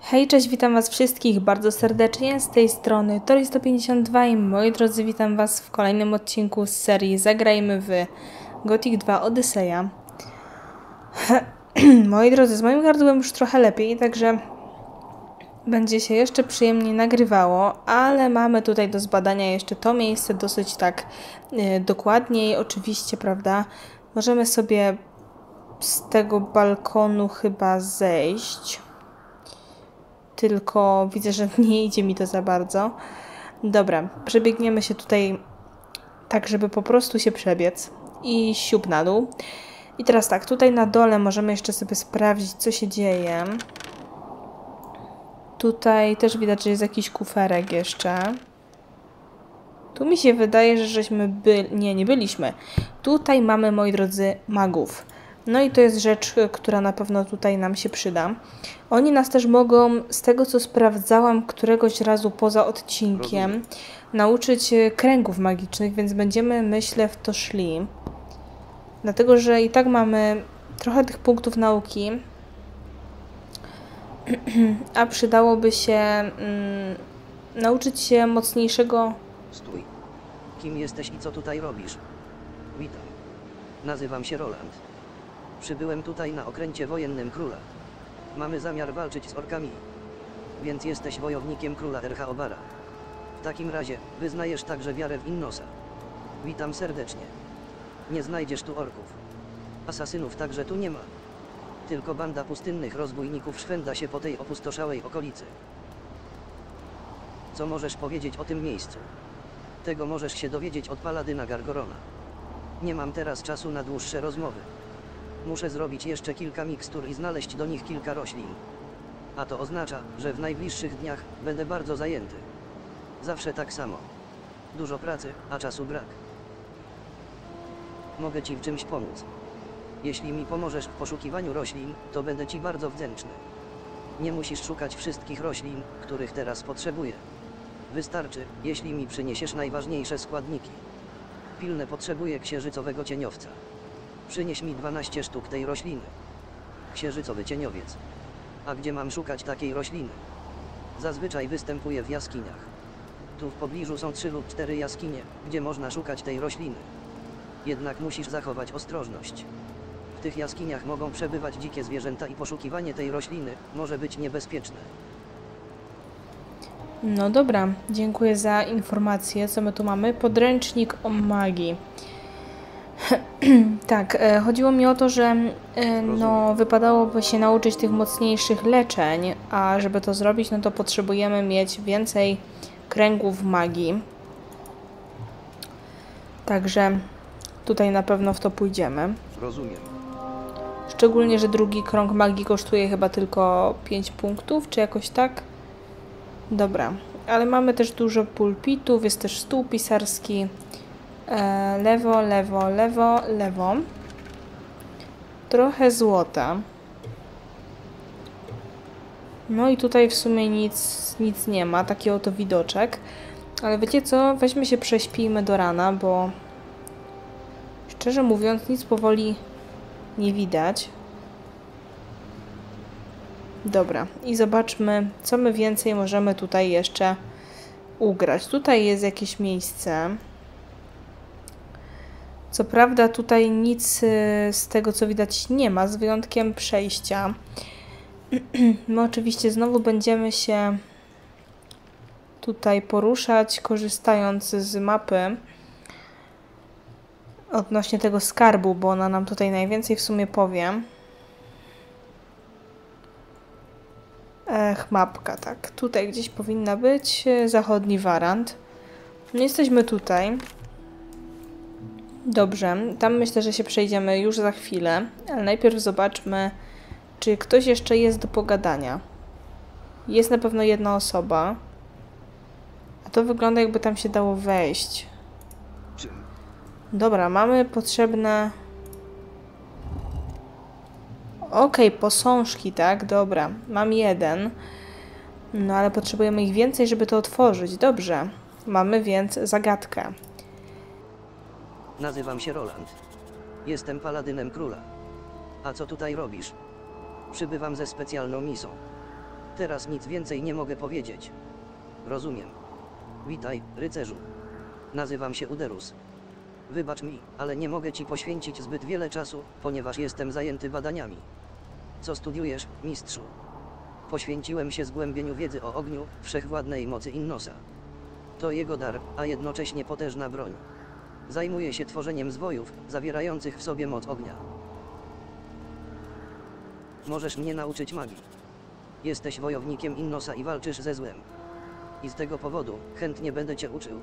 Hej, cześć, witam Was wszystkich bardzo serdecznie. Z tej strony Tori152 i moi drodzy, witam Was w kolejnym odcinku z serii Zagrajmy w Gothic 2 Odyseja. moi drodzy, z moim gardłem już trochę lepiej, także będzie się jeszcze przyjemniej nagrywało, ale mamy tutaj do zbadania jeszcze to miejsce dosyć tak yy, dokładniej, oczywiście, prawda? Możemy sobie z tego balkonu chyba zejść tylko widzę, że nie idzie mi to za bardzo. Dobra, przebiegniemy się tutaj tak, żeby po prostu się przebiec i siup na dół. I teraz tak, tutaj na dole możemy jeszcze sobie sprawdzić, co się dzieje. Tutaj też widać, że jest jakiś kuferek jeszcze. Tu mi się wydaje, że żeśmy byli... Nie, nie byliśmy. Tutaj mamy, moi drodzy, magów. No i to jest rzecz, która na pewno tutaj nam się przyda. Oni nas też mogą, z tego co sprawdzałam któregoś razu poza odcinkiem, Rozumiem. nauczyć e, kręgów magicznych, więc będziemy, myślę, w to szli. Dlatego, że i tak mamy trochę tych punktów nauki, a przydałoby się mm, nauczyć się mocniejszego... Stój. Kim jesteś i co tutaj robisz? Witam. Nazywam się Roland. Przybyłem tutaj na okręcie wojennym króla. Mamy zamiar walczyć z orkami. Więc jesteś wojownikiem króla Erchaobara. W takim razie, wyznajesz także wiarę w Innosa. Witam serdecznie. Nie znajdziesz tu orków. Asasynów także tu nie ma. Tylko banda pustynnych rozbójników szwenda się po tej opustoszałej okolicy. Co możesz powiedzieć o tym miejscu? Tego możesz się dowiedzieć od paladyna Gargorona. Nie mam teraz czasu na dłuższe rozmowy. Muszę zrobić jeszcze kilka mikstur i znaleźć do nich kilka roślin. A to oznacza, że w najbliższych dniach będę bardzo zajęty. Zawsze tak samo. Dużo pracy, a czasu brak. Mogę Ci w czymś pomóc. Jeśli mi pomożesz w poszukiwaniu roślin, to będę Ci bardzo wdzięczny. Nie musisz szukać wszystkich roślin, których teraz potrzebuję. Wystarczy, jeśli mi przyniesiesz najważniejsze składniki. Pilne potrzebuję księżycowego cieniowca. Przynieś mi 12 sztuk tej rośliny. Księżycowy cieniowiec. A gdzie mam szukać takiej rośliny? Zazwyczaj występuje w jaskiniach. Tu w pobliżu są trzy lub cztery jaskinie, gdzie można szukać tej rośliny. Jednak musisz zachować ostrożność. W tych jaskiniach mogą przebywać dzikie zwierzęta i poszukiwanie tej rośliny może być niebezpieczne. No dobra, dziękuję za informację. Co my tu mamy? Podręcznik o magii. tak, e, chodziło mi o to, że no, wypadałoby się nauczyć tych mocniejszych leczeń, a żeby to zrobić, no to potrzebujemy mieć więcej kręgów magii. Także tutaj na pewno w to pójdziemy. Rozumiem. Szczególnie, że drugi krąg magii kosztuje chyba tylko 5 punktów, czy jakoś tak? Dobra, ale mamy też dużo pulpitów, jest też stół pisarski. E, lewo, lewo, lewo, lewo. Trochę złota. No i tutaj w sumie nic, nic nie ma, taki oto widoczek. Ale wiecie co, weźmy się prześpijmy do rana, bo szczerze mówiąc nic powoli nie widać. Dobra, i zobaczmy, co my więcej możemy tutaj jeszcze ugrać. Tutaj jest jakieś miejsce. Co prawda tutaj nic y, z tego co widać nie ma, z wyjątkiem przejścia. My oczywiście znowu będziemy się tutaj poruszać, korzystając z mapy odnośnie tego skarbu, bo ona nam tutaj najwięcej w sumie powie. Ech, mapka, tak. Tutaj gdzieś powinna być y, zachodni warant. No jesteśmy tutaj. Dobrze, tam myślę, że się przejdziemy już za chwilę, ale najpierw zobaczmy, czy ktoś jeszcze jest do pogadania. Jest na pewno jedna osoba. A to wygląda jakby tam się dało wejść. Dobra, mamy potrzebne... Okej, okay, posążki, tak? Dobra, mam jeden. No ale potrzebujemy ich więcej, żeby to otworzyć. Dobrze, mamy więc zagadkę. Nazywam się Roland. Jestem paladynem króla. A co tutaj robisz? Przybywam ze specjalną misją. Teraz nic więcej nie mogę powiedzieć. Rozumiem. Witaj, rycerzu. Nazywam się Uderus. Wybacz mi, ale nie mogę ci poświęcić zbyt wiele czasu, ponieważ jestem zajęty badaniami. Co studiujesz, mistrzu? Poświęciłem się zgłębieniu wiedzy o ogniu, wszechwładnej mocy Innosa. To jego dar, a jednocześnie potężna broń. Zajmuję się tworzeniem zwojów, zawierających w sobie moc ognia. Możesz mnie nauczyć magii. Jesteś wojownikiem Innosa i walczysz ze złem. I z tego powodu chętnie będę cię uczył.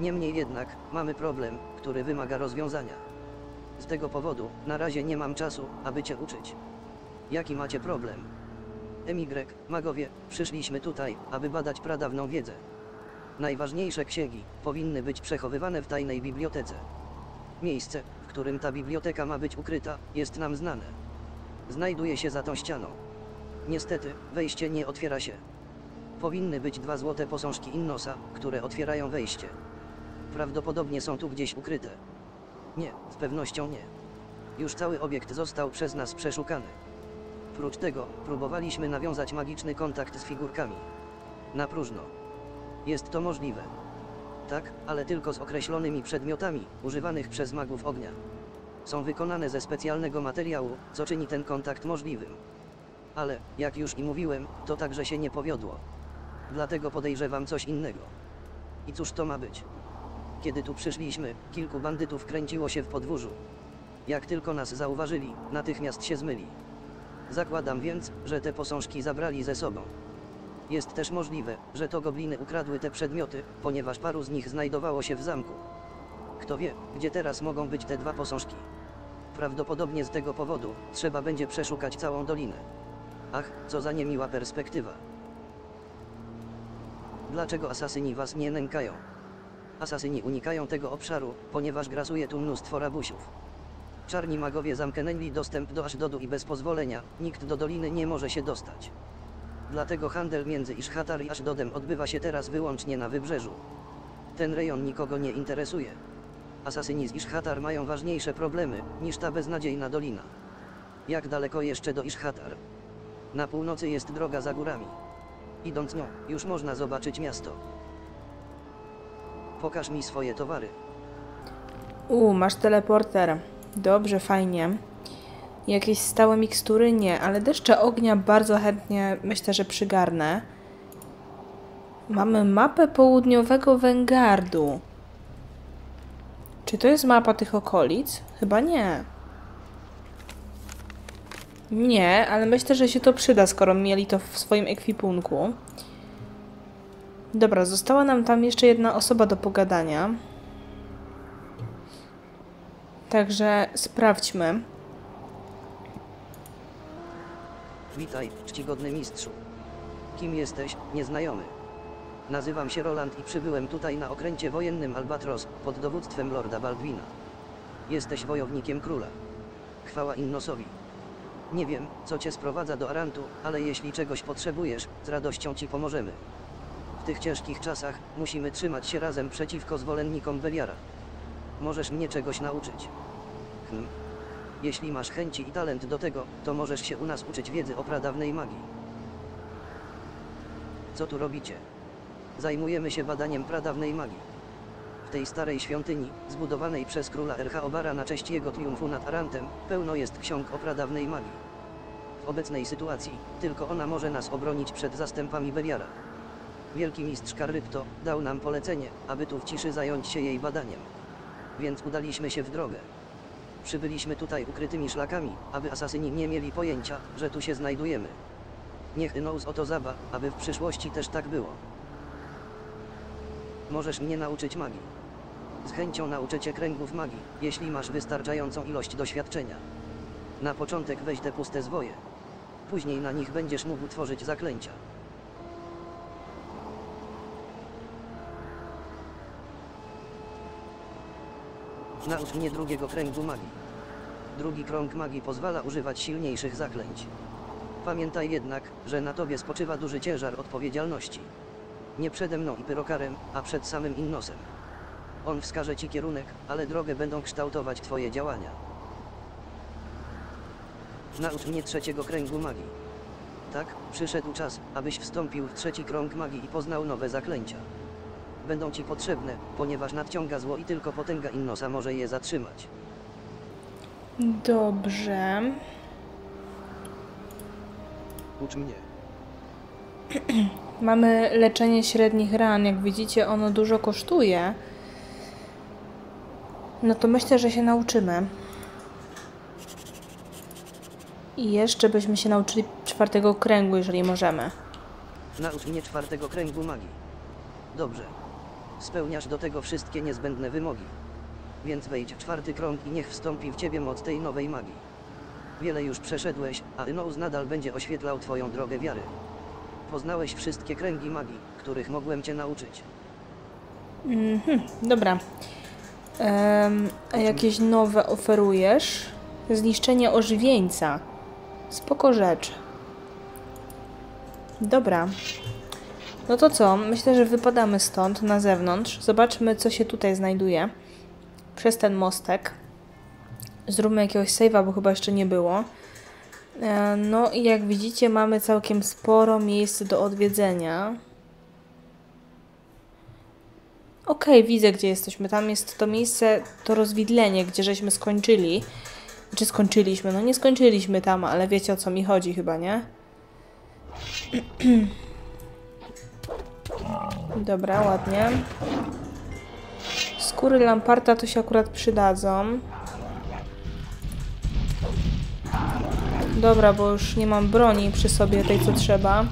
Niemniej jednak, mamy problem, który wymaga rozwiązania. Z tego powodu, na razie nie mam czasu, aby cię uczyć. Jaki macie problem? MY, magowie, przyszliśmy tutaj, aby badać pradawną wiedzę. Najważniejsze księgi powinny być przechowywane w tajnej bibliotece. Miejsce, w którym ta biblioteka ma być ukryta, jest nam znane. Znajduje się za tą ścianą. Niestety, wejście nie otwiera się. Powinny być dwa złote posążki Innosa, które otwierają wejście. Prawdopodobnie są tu gdzieś ukryte. Nie, z pewnością nie. Już cały obiekt został przez nas przeszukany. Prócz tego, próbowaliśmy nawiązać magiczny kontakt z figurkami. Na próżno. Jest to możliwe. Tak, ale tylko z określonymi przedmiotami, używanych przez magów ognia. Są wykonane ze specjalnego materiału, co czyni ten kontakt możliwym. Ale, jak już i mówiłem, to także się nie powiodło. Dlatego podejrzewam coś innego. I cóż to ma być? Kiedy tu przyszliśmy, kilku bandytów kręciło się w podwórzu. Jak tylko nas zauważyli, natychmiast się zmyli. Zakładam więc, że te posążki zabrali ze sobą. Jest też możliwe, że to gobliny ukradły te przedmioty, ponieważ paru z nich znajdowało się w zamku. Kto wie, gdzie teraz mogą być te dwa posążki. Prawdopodobnie z tego powodu trzeba będzie przeszukać całą dolinę. Ach, co za niemiła perspektywa. Dlaczego asasyni was nie nękają? Asasyni unikają tego obszaru, ponieważ grasuje tu mnóstwo rabusiów. Czarni magowie zamknęli dostęp do Aszdodu i bez pozwolenia, nikt do doliny nie może się dostać. Dlatego handel między Iszhatar i Ashdodem odbywa się teraz wyłącznie na wybrzeżu. Ten rejon nikogo nie interesuje. Asasyni z Iszhatar mają ważniejsze problemy, niż ta beznadziejna dolina. Jak daleko jeszcze do Iszhatar? Na północy jest droga za górami. Idąc nią, już można zobaczyć miasto. Pokaż mi swoje towary. U, masz teleporter. Dobrze, fajnie. Jakieś stałe mikstury? Nie, ale deszcze ognia bardzo chętnie myślę, że przygarnę. Mamy mapę południowego Węgardu. Czy to jest mapa tych okolic? Chyba nie. Nie, ale myślę, że się to przyda, skoro mieli to w swoim ekwipunku. Dobra, została nam tam jeszcze jedna osoba do pogadania. Także sprawdźmy. Witaj, czcigodny mistrzu. Kim jesteś, nieznajomy? Nazywam się Roland i przybyłem tutaj na okręcie wojennym Albatros, pod dowództwem Lorda Baldwina. Jesteś wojownikiem króla. Chwała Innosowi. Nie wiem, co cię sprowadza do Arantu, ale jeśli czegoś potrzebujesz, z radością ci pomożemy. W tych ciężkich czasach, musimy trzymać się razem przeciwko zwolennikom Beliara. Możesz mnie czegoś nauczyć. Hm. Jeśli masz chęci i talent do tego, to możesz się u nas uczyć wiedzy o pradawnej magii. Co tu robicie? Zajmujemy się badaniem pradawnej magii. W tej starej świątyni, zbudowanej przez króla Erchaobara na cześć jego triumfu nad Arantem, pełno jest ksiąg o pradawnej magii. W obecnej sytuacji, tylko ona może nas obronić przed zastępami Beliara. Wielki mistrz Karrypto dał nam polecenie, aby tu w ciszy zająć się jej badaniem. Więc udaliśmy się w drogę. Przybyliśmy tutaj ukrytymi szlakami, aby asasyni nie mieli pojęcia, że tu się znajdujemy. Niech Nos o to zaba, aby w przyszłości też tak było. Możesz mnie nauczyć magii. Z chęcią nauczę cię kręgów magii, jeśli masz wystarczającą ilość doświadczenia. Na początek weź te puste zwoje. Później na nich będziesz mógł tworzyć zaklęcia. Naucz mnie drugiego kręgu magii. Drugi krąg magii pozwala używać silniejszych zaklęć. Pamiętaj jednak, że na tobie spoczywa duży ciężar odpowiedzialności. Nie przede mną i pyrokarem, a przed samym Innosem. On wskaże ci kierunek, ale drogę będą kształtować twoje działania. Naucz mnie trzeciego kręgu magii. Tak, przyszedł czas, abyś wstąpił w trzeci krąg magii i poznał nowe zaklęcia. Będą ci potrzebne, ponieważ nadciąga zło i tylko potęga Innosa może je zatrzymać. Dobrze. Ucz mnie. Mamy leczenie średnich ran. Jak widzicie, ono dużo kosztuje. No to myślę, że się nauczymy. I jeszcze byśmy się nauczyli czwartego kręgu, jeżeli możemy. Naucz mnie czwartego kręgu magii. Dobrze. Spełniasz do tego wszystkie niezbędne wymogi. Więc wejdź w czwarty krąg i niech wstąpi w ciebie moc tej nowej magii. Wiele już przeszedłeś, a Inous nadal będzie oświetlał twoją drogę wiary. Poznałeś wszystkie kręgi magii, których mogłem cię nauczyć. Mhm, dobra. A jakieś nowe oferujesz? Zniszczenie ożywieńca. Spoko rzecz. Dobra. No to co? Myślę, że wypadamy stąd na zewnątrz. Zobaczmy, co się tutaj znajduje. Przez ten mostek. Zróbmy jakiegoś save'a, bo chyba jeszcze nie było. E, No i jak widzicie, mamy całkiem sporo miejsc do odwiedzenia. Okej, widzę, gdzie jesteśmy. Tam jest to miejsce, to rozwidlenie, gdzie żeśmy skończyli. Czy skończyliśmy? No nie skończyliśmy tam, ale wiecie o co mi chodzi chyba, nie? Dobra, ładnie. Skóry lamparta to się akurat przydadzą. Dobra, bo już nie mam broni przy sobie, tej co trzeba.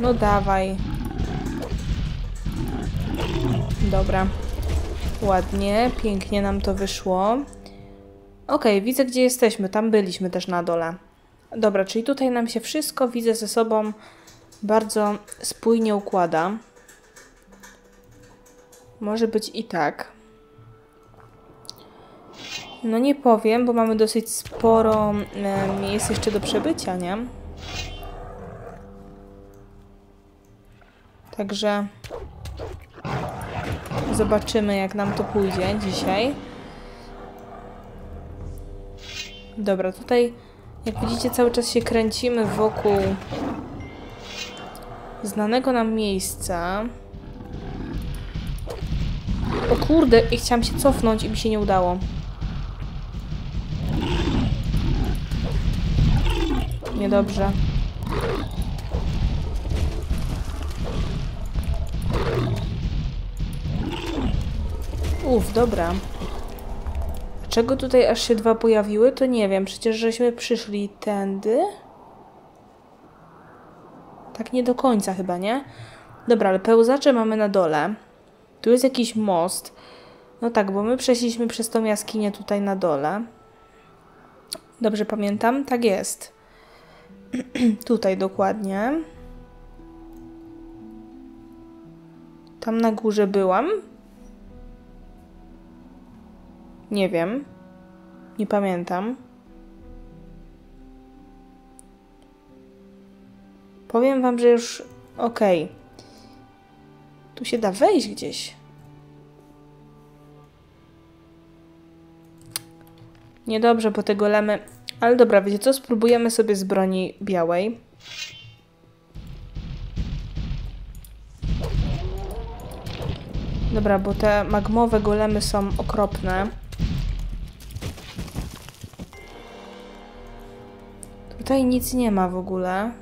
No dawaj. Dobra. Ładnie, pięknie nam to wyszło. Okej, widzę gdzie jesteśmy. Tam byliśmy też na dole. Dobra, czyli tutaj nam się wszystko, widzę ze sobą, bardzo spójnie układa. Może być i tak. No nie powiem, bo mamy dosyć sporo e, miejsc jeszcze do przebycia, nie? Także zobaczymy, jak nam to pójdzie dzisiaj. Dobra, tutaj jak widzicie cały czas się kręcimy wokół znanego nam miejsca. O kurde, i chciałam się cofnąć i mi się nie udało. Niedobrze. Uf, dobra. Czego tutaj aż się dwa pojawiły, to nie wiem. Przecież żeśmy przyszli tędy. Tak nie do końca chyba, nie? Dobra, ale pełzacze mamy na dole. Tu jest jakiś most. No tak, bo my przeszliśmy przez tą jaskinię tutaj na dole. Dobrze pamiętam? Tak jest. tutaj dokładnie. Tam na górze byłam. Nie wiem. Nie pamiętam. Powiem wam, że już okej. Tu się da wejść gdzieś. Niedobrze, bo te golemy... Ale dobra, wiecie co? Spróbujemy sobie z broni białej. Dobra, bo te magmowe golemy są okropne. Tutaj nic nie ma w ogóle.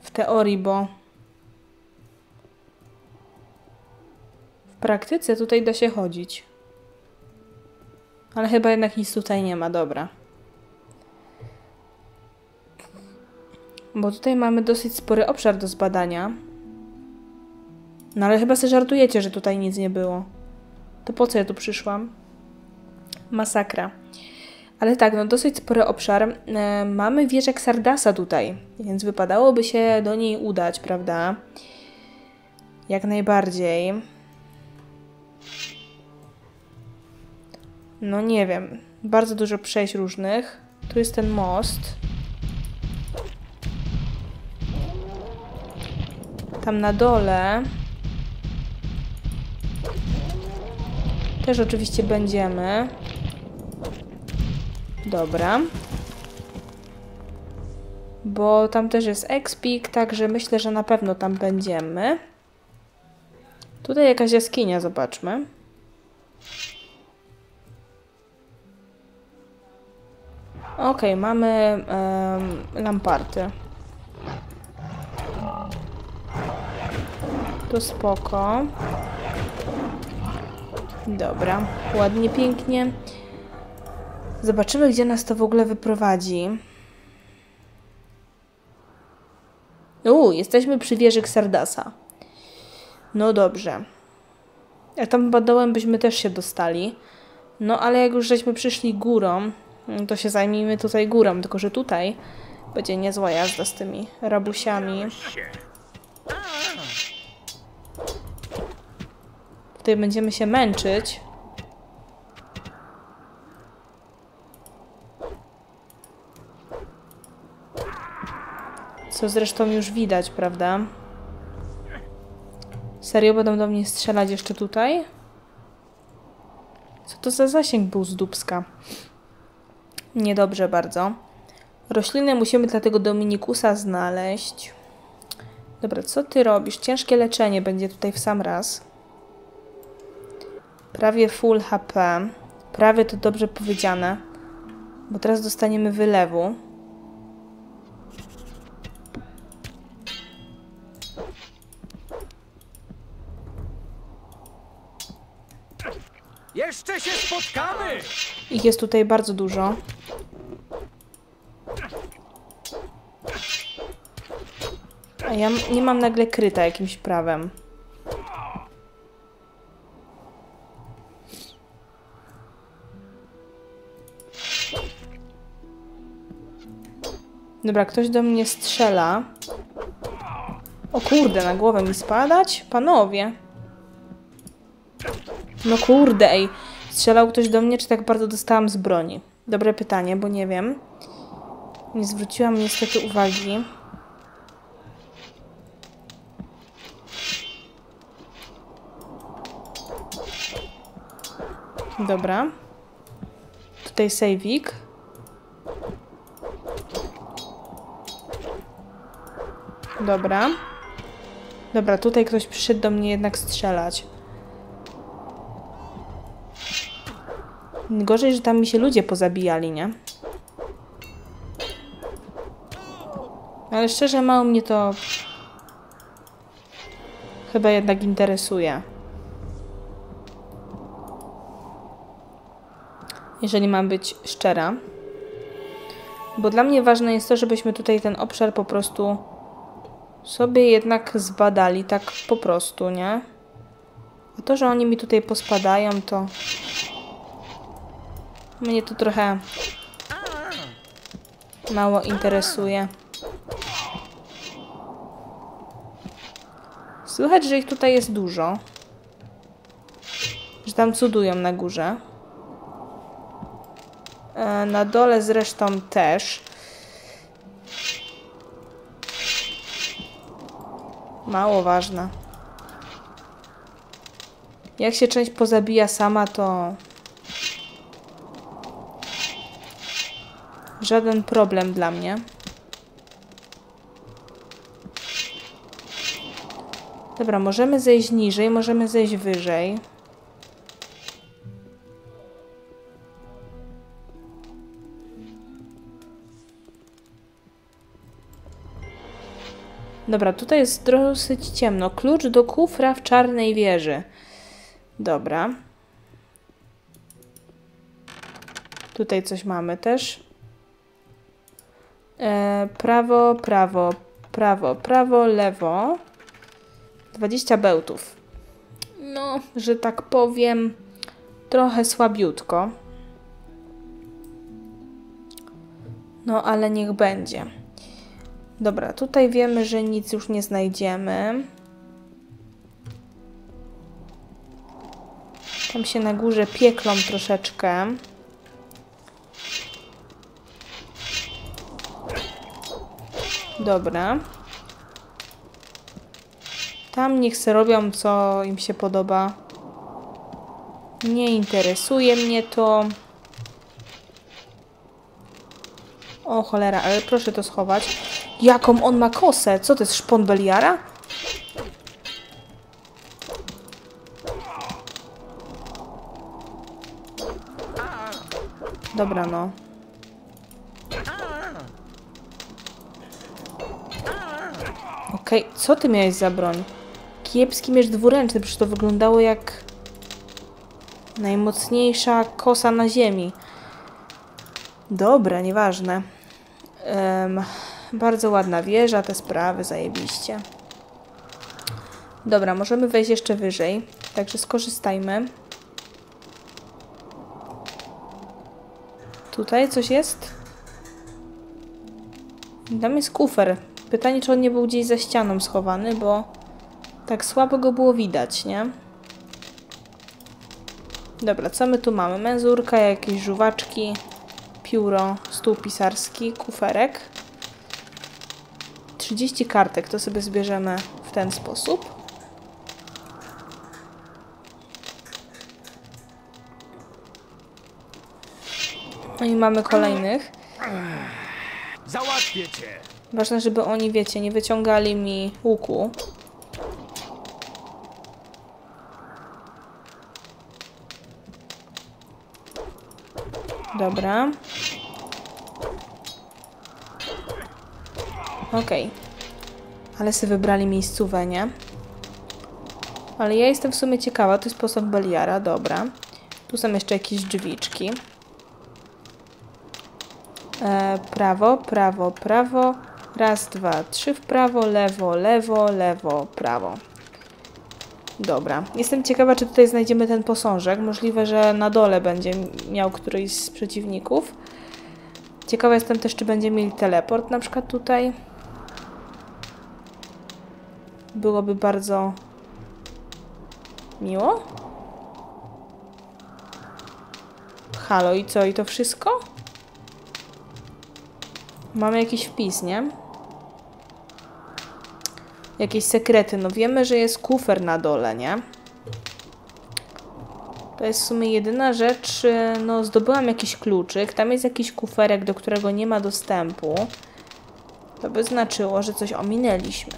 W teorii, bo w praktyce tutaj da się chodzić. Ale chyba jednak nic tutaj nie ma, dobra. Bo tutaj mamy dosyć spory obszar do zbadania. No ale chyba sobie żartujecie, że tutaj nic nie było. To po co ja tu przyszłam? Masakra. Ale tak, no dosyć spory obszar. E, mamy wieżę Sardasa tutaj, więc wypadałoby się do niej udać, prawda? Jak najbardziej. No nie wiem. Bardzo dużo przejść różnych. Tu jest ten most. Tam na dole. Też oczywiście będziemy. Dobra. Bo tam też jest Expik, także myślę, że na pewno tam będziemy. Tutaj jakaś jaskinia, zobaczmy. Okay, mamy um, lamparty. To spoko. Dobra, ładnie, pięknie. Zobaczymy, gdzie nas to w ogóle wyprowadzi. Uuu, jesteśmy przy wieży Xardasa. No dobrze. A tam chyba dołem byśmy też się dostali. No ale jak już żeśmy przyszli górą, to się zajmijmy tutaj górą. Tylko, że tutaj będzie niezła jazda z tymi rabusiami. Tutaj będziemy się męczyć. Co zresztą już widać, prawda? Serio będą do mnie strzelać jeszcze tutaj? Co to za zasięg był z Dubska? Niedobrze bardzo. Rośliny musimy dla tego Dominikusa znaleźć. Dobra, co ty robisz? Ciężkie leczenie będzie tutaj w sam raz. Prawie full HP. Prawie to dobrze powiedziane. Bo teraz dostaniemy wylewu. Ich jest tutaj bardzo dużo. A ja nie mam nagle kryta jakimś prawem. Dobra, ktoś do mnie strzela. O kurde, na głowę mi spadać? Panowie. No kurde, ej. Strzelał ktoś do mnie, czy tak bardzo dostałam z broni? Dobre pytanie, bo nie wiem. Nie zwróciłam niestety uwagi. Dobra. Tutaj sejwik. Dobra. Dobra, tutaj ktoś przyszedł do mnie jednak strzelać. Gorzej, że tam mi się ludzie pozabijali, nie? Ale szczerze, mało mnie to chyba jednak interesuje. Jeżeli mam być szczera. Bo dla mnie ważne jest to, żebyśmy tutaj ten obszar po prostu sobie jednak zbadali, tak po prostu, nie? A to, że oni mi tutaj pospadają, to mnie to trochę mało interesuje. Słychać, że ich tutaj jest dużo. Że tam cudują na górze. E, na dole zresztą też. Mało ważne. Jak się część pozabija sama, to żaden problem dla mnie. Dobra, możemy zejść niżej, możemy zejść wyżej. Dobra, tutaj jest dosyć ciemno. Klucz do kufra w czarnej wieży. Dobra. Tutaj coś mamy też. E, prawo, prawo, prawo, prawo, lewo. 20 bełtów. No, że tak powiem, trochę słabiutko. No, ale niech będzie. Dobra, tutaj wiemy, że nic już nie znajdziemy. Tam się na górze pieklą troszeczkę. Dobra. Tam niech se robią, co im się podoba. Nie interesuje mnie to. O cholera, ale proszę to schować. Jaką on ma kosę? Co to jest szpon Beliara? Dobra, no. Co ty miałeś za broń? Kiepski miecz dwuręczny, przecież to wyglądało jak najmocniejsza kosa na ziemi. Dobra, nieważne. Em, bardzo ładna wieża, te sprawy, zajebiście. Dobra, możemy wejść jeszcze wyżej, także skorzystajmy. Tutaj coś jest? Tam jest kufer. Pytanie, czy on nie był gdzieś za ścianą schowany, bo tak słabo go było widać, nie? Dobra, co my tu mamy? Menzurka, jakieś żuwaczki, pióro, stół pisarski, kuferek. 30 kartek, to sobie zbierzemy w ten sposób. No i mamy kolejnych. Załatwię cię! Ważne, żeby oni, wiecie, nie wyciągali mi łuku. Dobra. Okej. Ale sobie wybrali miejscówę, nie? Ale ja jestem w sumie ciekawa. To jest posąg Beliara, dobra. Tu są jeszcze jakieś drzwiczki. E, prawo, prawo, prawo. Raz, dwa, trzy w prawo, lewo, lewo, lewo, prawo. Dobra. Jestem ciekawa, czy tutaj znajdziemy ten posążek. Możliwe, że na dole będzie miał któryś z przeciwników. Ciekawa jestem też, czy będziemy mieli teleport na przykład tutaj. Byłoby bardzo miło. Halo, i co? I to wszystko? Mamy jakiś wpis, nie? Jakieś sekrety. No wiemy, że jest kufer na dole, nie? To jest w sumie jedyna rzecz. y, No, zdobyłam jakiś kluczyk. Tam jest jakiś kuferek, do którego nie ma dostępu. To by znaczyło, że coś ominęliśmy.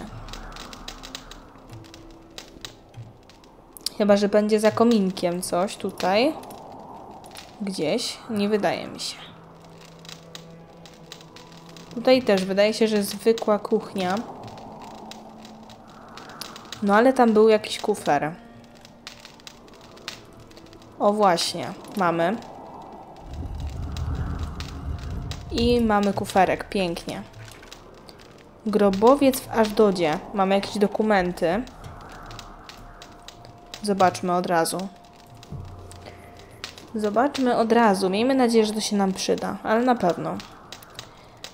Chyba, że będzie za kominkiem coś tutaj. Gdzieś. Nie wydaje mi się. Tutaj też wydaje się, że zwykła kuchnia. No ale tam był jakiś kufer. O właśnie, mamy. I mamy kuferek, pięknie. Grobowiec w Ażdodzie. Mamy jakieś dokumenty. Zobaczmy od razu. Zobaczmy od razu. Miejmy nadzieję, że to się nam przyda, ale na pewno.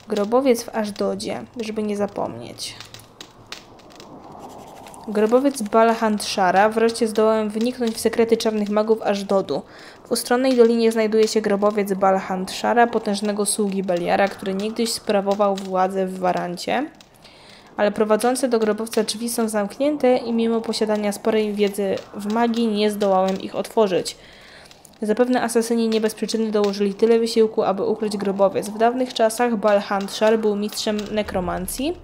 Grobowiec w Ażdodzie, żeby nie zapomnieć. Grobowiec Balhandszara wreszcie zdołałem wniknąć w sekrety czarnych magów Ażdodu. W ustronnej dolinie znajduje się grobowiec Balhandszara, potężnego sługi Beliara, który niegdyś sprawował władzę w Warancie. Ale prowadzące do grobowca drzwi są zamknięte i mimo posiadania sporej wiedzy w magii nie zdołałem ich otworzyć. Zapewne asasyni nie bez przyczyny dołożyli tyle wysiłku, aby ukryć grobowiec. W dawnych czasach Balhandszar był mistrzem nekromancji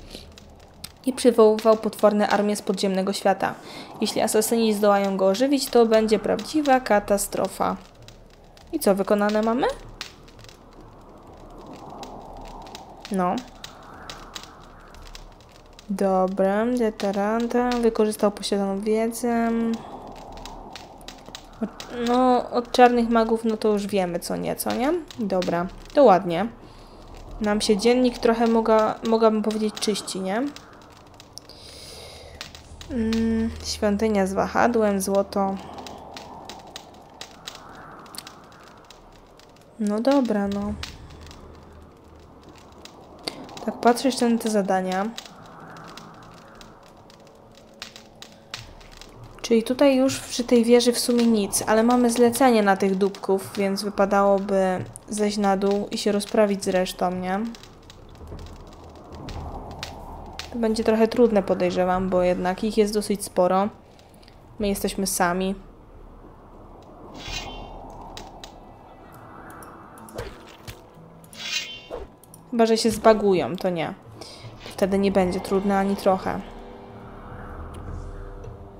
i przywoływał potworne armie z podziemnego świata. Jeśli asasyni zdołają go ożywić, to będzie prawdziwa katastrofa. I co, wykonane mamy? No. Dobra, detaranta. Wykorzystał posiadaną wiedzę. No, od czarnych magów, no to już wiemy co nieco, nie? Dobra, to ładnie. Nam się dziennik trochę mogła, mogłabym powiedzieć czyści, nie? Mm, świątynia z wahadłem, złoto. No dobra, no. Tak patrzę jeszcze na te zadania. Czyli tutaj już przy tej wieży w sumie nic, ale mamy zlecenie na tych dupków, więc wypadałoby zejść na dół i się rozprawić z resztą, nie? To będzie trochę trudne podejrzewam, bo jednak ich jest dosyć sporo. My jesteśmy sami. Chyba, że się zbagują, to nie. Wtedy nie będzie trudne ani trochę.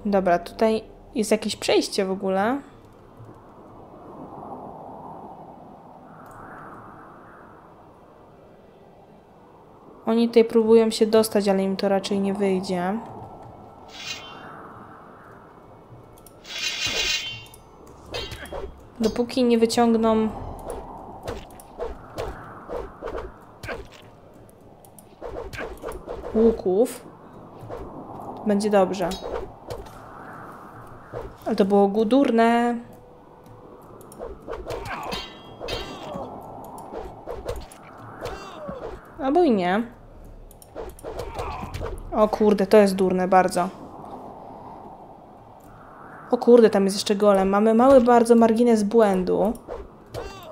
Dobra, tutaj jest jakieś przejście w ogóle. Oni tutaj próbują się dostać, ale im to raczej nie wyjdzie. Dopóki nie wyciągną łuków, będzie dobrze. Ale to było gudurne. Albo i nie. O kurde, to jest durne bardzo. O kurde, tam jest jeszcze golem. Mamy mały bardzo margines błędu.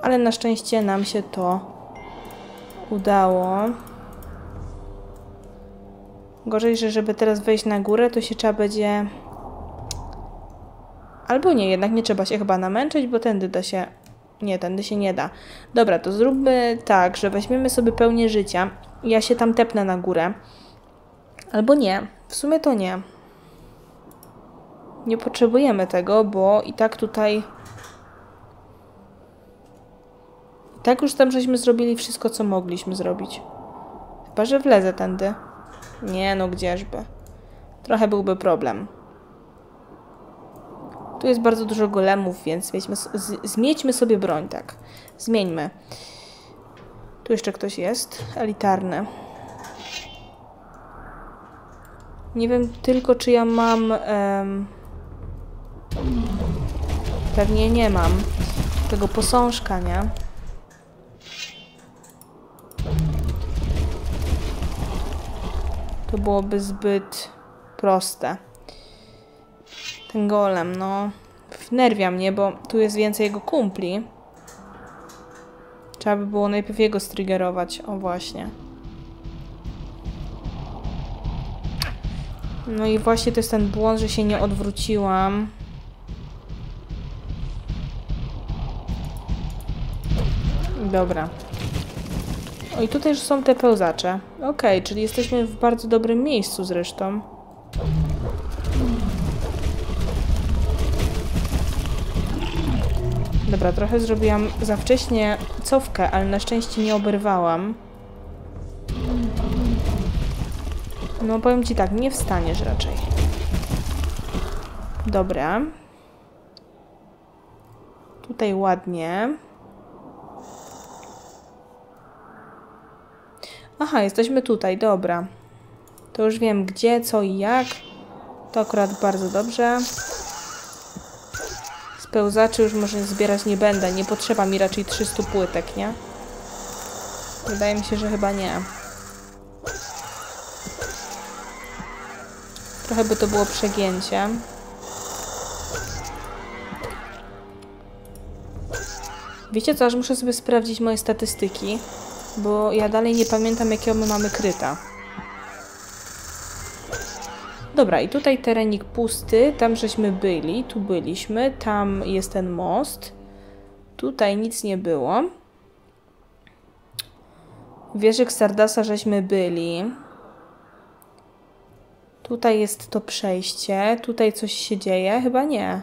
Ale na szczęście nam się to udało. Gorzej, że żeby teraz wejść na górę, to się trzeba będzie... Albo nie, jednak nie trzeba się chyba namęczyć, bo tędy da się... Nie, tędy się nie da. Dobra, to zróbmy tak, że weźmiemy sobie pełnię życia. Ja się tam tepnę na górę. Albo nie. W sumie to nie. Nie potrzebujemy tego, bo i tak tutaj... I tak już tam żeśmy zrobili wszystko, co mogliśmy zrobić. Chyba, że wlezę tędy. Nie, no gdzieżby. Trochę byłby problem. Tu jest bardzo dużo golemów, więc zmiećmy, zmiećmy sobie broń, tak. Zmieńmy. Tu jeszcze ktoś jest. Elitarny. Nie wiem tylko, czy ja mam... Um... Pewnie nie mam. Tego posążka, nie? To byłoby zbyt proste. Ten golem, no... Wnerwia mnie, bo tu jest więcej jego kumpli. Trzeba by było najpierw jego striggerować. O, właśnie. No i właśnie to jest ten błąd, że się nie odwróciłam. Dobra. O i tutaj już są te pełzacze. Okej, okay, czyli jesteśmy w bardzo dobrym miejscu zresztą. Dobra, trochę zrobiłam za wcześnie cofkę, ale na szczęście nie oberwałam. No powiem ci tak, nie wstaniesz raczej. Dobra. Tutaj ładnie. Aha, jesteśmy tutaj, dobra. To już wiem gdzie, co i jak. To akurat bardzo dobrze. Spełzaczy już może zbierać nie będę. Nie potrzeba mi raczej 300 płytek, nie? Wydaje mi się, że chyba nie. Trochę by to było przegięcie. Wiecie co, aż muszę sobie sprawdzić moje statystyki, bo ja dalej nie pamiętam jakiego my mamy kryta. Dobra, i tutaj terenik pusty, tam żeśmy byli, tu byliśmy, tam jest ten most. Tutaj nic nie było. Wieżyk Sardasa żeśmy byli. Tutaj jest to przejście. Tutaj coś się dzieje? Chyba nie.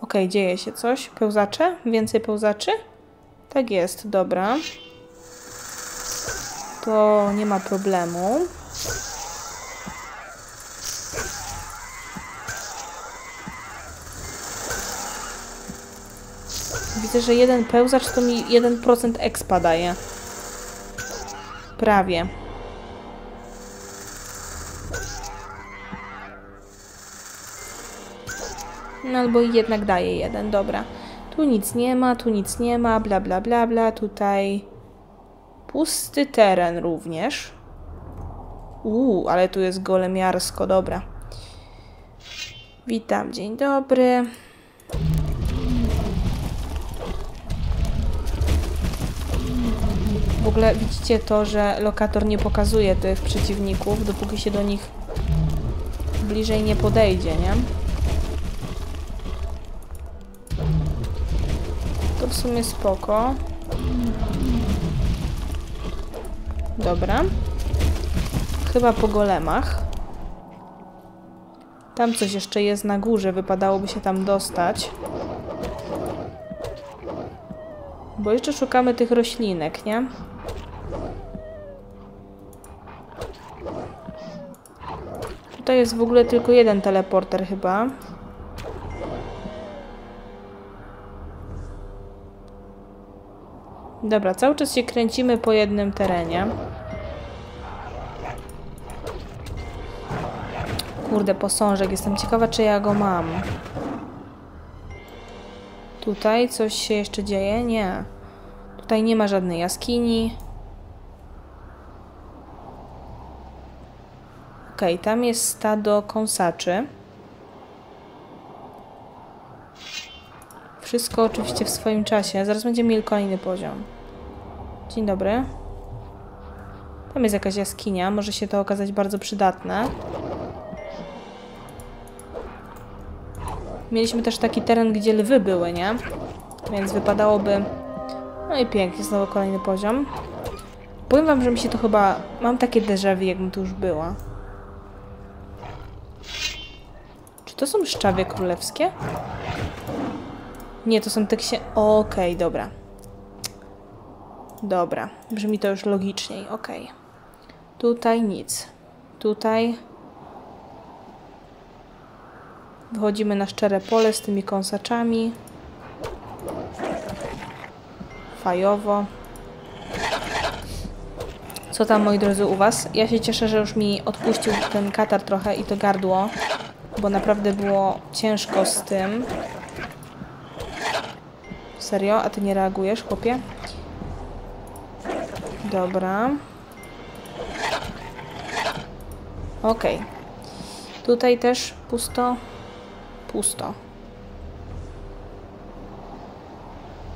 Ok, dzieje się coś. Pełzacze? Więcej pełzaczy? Tak jest, dobra. To nie ma problemu. Widzę, że jeden pełzacz to mi 1% expa daje. Prawie. No albo jednak daje jeden, dobra. Tu nic nie ma, tu nic nie ma, bla bla bla bla, tutaj pusty teren również. Uuu, ale tu jest golemiarsko, dobra. Witam, dzień dobry. W ogóle widzicie to, że lokator nie pokazuje tych przeciwników, dopóki się do nich bliżej nie podejdzie, nie? To w sumie spoko. Dobra. Chyba po golemach. Tam coś jeszcze jest na górze, wypadałoby się tam dostać. Bo jeszcze szukamy tych roślinek, nie? Tutaj jest w ogóle tylko jeden teleporter chyba. Dobra, cały czas się kręcimy po jednym terenie. Kurde, posążek. Jestem ciekawa, czy ja go mam. Tutaj coś się jeszcze dzieje? Nie. Tutaj nie ma żadnej jaskini. Okay, tam jest stado kąsaczy. Wszystko oczywiście w swoim czasie. Zaraz będziemy mieli kolejny poziom. Dzień dobry. Tam jest jakaś jaskinia. Może się to okazać bardzo przydatne. Mieliśmy też taki teren, gdzie lwy były, nie? Więc wypadałoby... No i pięknie, znowu kolejny poziom. Powiem wam, że mi się to chyba... Mam takie déjà vu, jakbym tu już była. Czy to są szczawie królewskie? Nie, to są te ksie... Okej, okay, dobra. Dobra, brzmi to już logiczniej, okej. Okay. Tutaj nic. Tutaj... Wychodzimy na szczere pole z tymi kąsaczami. Fajowo. Co tam, moi drodzy, u Was? Ja się cieszę, że już mi odpuścił ten katar trochę i to gardło, bo naprawdę było ciężko z tym. Serio? A Ty nie reagujesz, chłopie? Dobra. Okej. Okay. Tutaj też pusto pusto.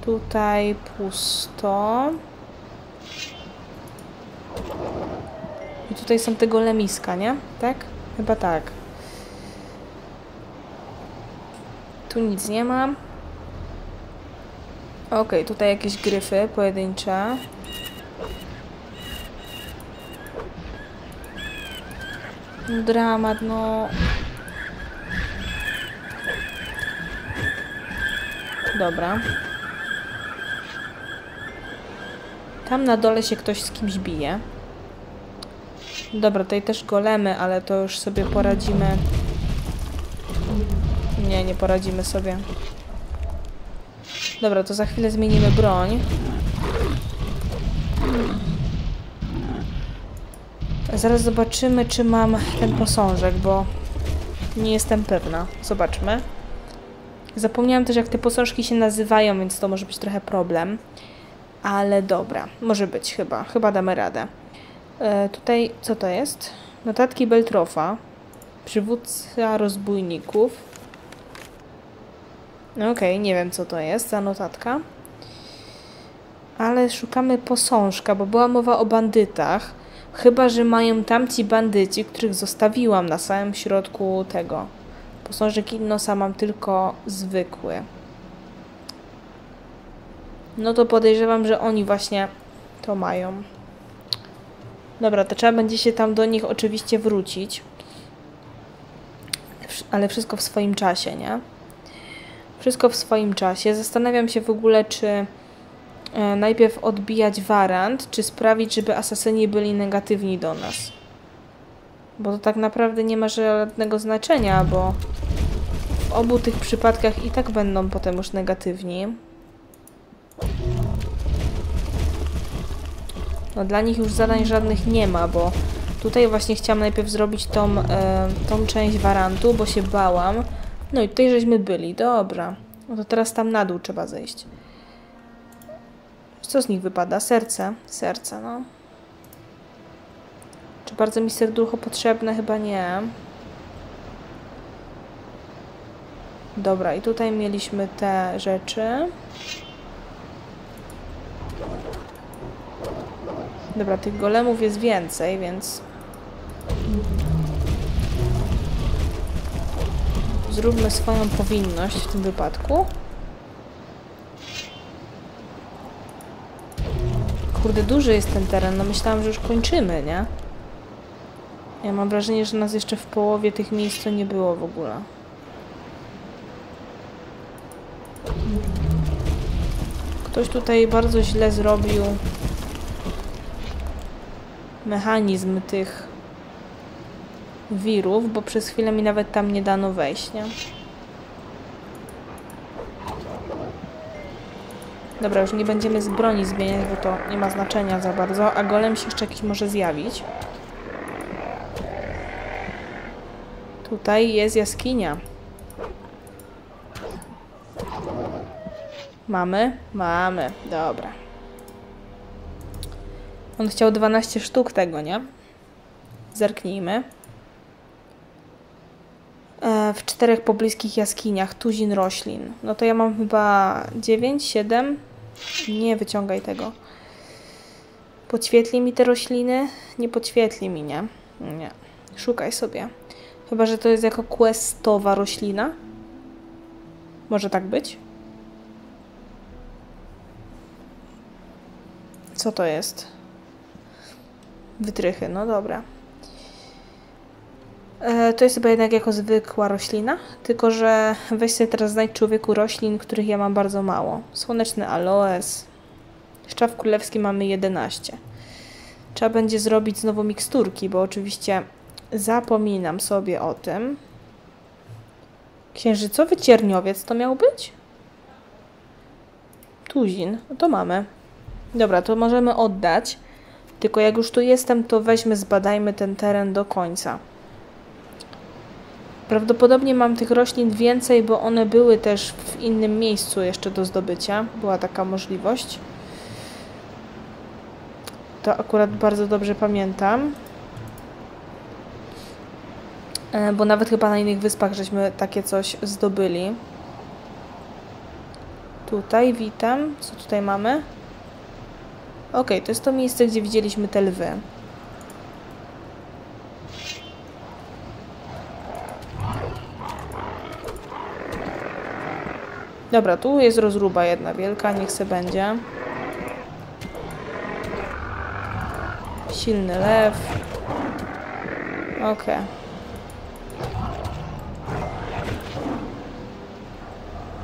Tutaj pusto. I tutaj są te golemiska, nie? Tak? Chyba tak. Tu nic nie ma. Ok, tutaj jakieś gryfy pojedyncze. Dramat, no... Dobra. Tam na dole się ktoś z kimś bije. Dobra, tutaj też golemy, ale to już sobie poradzimy. Nie, nie poradzimy sobie. Dobra, to za chwilę zmienimy broń. Zaraz zobaczymy, czy mam ten posążek, bo nie jestem pewna. Zobaczmy. Zapomniałam też, jak te posążki się nazywają, więc to może być trochę problem. Ale dobra, może być chyba. Chyba damy radę. E, tutaj, co to jest? Notatki Beltrofa. Przywódca rozbójników. Okej, okay, nie wiem, co to jest za notatka. Ale szukamy posążka, bo była mowa o bandytach. Chyba, że mają tamci bandyci, których zostawiłam na samym środku tego Posążek Innosa mam tylko zwykły. No to podejrzewam, że oni właśnie to mają. Dobra, to trzeba będzie się tam do nich oczywiście wrócić. Ale wszystko w swoim czasie, nie? Wszystko w swoim czasie. Zastanawiam się w ogóle, czy e, najpierw odbijać warant, czy sprawić, żeby asasyni byli negatywni do nas. Bo to tak naprawdę nie ma żadnego znaczenia, bo obu tych przypadkach i tak będą potem już negatywni. No dla nich już zadań żadnych nie ma, bo tutaj właśnie chciałam najpierw zrobić tą, e, tą część warantu, bo się bałam. No i tutaj żeśmy byli, dobra. No to teraz tam na dół trzeba zejść. Co z nich wypada? Serce. Serce, no. Czy bardzo mi serducho potrzebne? Chyba nie. Dobra, i tutaj mieliśmy te rzeczy. Dobra, tych golemów jest więcej, więc... Zróbmy swoją powinność w tym wypadku. kurde, duży jest ten teren. No myślałam, że już kończymy, nie? Ja mam wrażenie, że nas jeszcze w połowie tych miejsc to nie było w ogóle. Ktoś tutaj bardzo źle zrobił mechanizm tych wirów, bo przez chwilę mi nawet tam nie dano wejść, nie? Dobra, już nie będziemy z broni zmieniać, bo to nie ma znaczenia za bardzo, a golem się jeszcze jakiś może zjawić. Tutaj jest jaskinia. Mamy? Mamy. Dobra. On chciał 12 sztuk tego, nie? Zerknijmy. E, w czterech pobliskich jaskiniach tuzin roślin. No to ja mam chyba 9, 7. Nie wyciągaj tego. Podświetli mi te rośliny? Nie podświetli mi, nie? Nie. Szukaj sobie. Chyba, że to jest jako questowa roślina. Może tak być? Co to jest? Wytrychy, no dobra. E, to jest chyba jednak jako zwykła roślina, tylko że weź sobie teraz znajdź człowieku roślin, których ja mam bardzo mało. Słoneczny aloes. Szczaw królewski mamy 11. Trzeba będzie zrobić znowu miksturki, bo oczywiście zapominam sobie o tym. Księżycowy cierniowiec to miał być? Tuzin, no to mamy. Dobra, to możemy oddać. Tylko jak już tu jestem, to weźmy, zbadajmy ten teren do końca. Prawdopodobnie mam tych roślin więcej, bo one były też w innym miejscu jeszcze do zdobycia. Była taka możliwość. To akurat bardzo dobrze pamiętam. E, bo nawet chyba na innych wyspach żeśmy takie coś zdobyli. Tutaj, witam. Co tutaj mamy? Ok, to jest to miejsce, gdzie widzieliśmy te lwy. Dobra, tu jest rozruba jedna wielka, niech se będzie. Silny lew. Ok.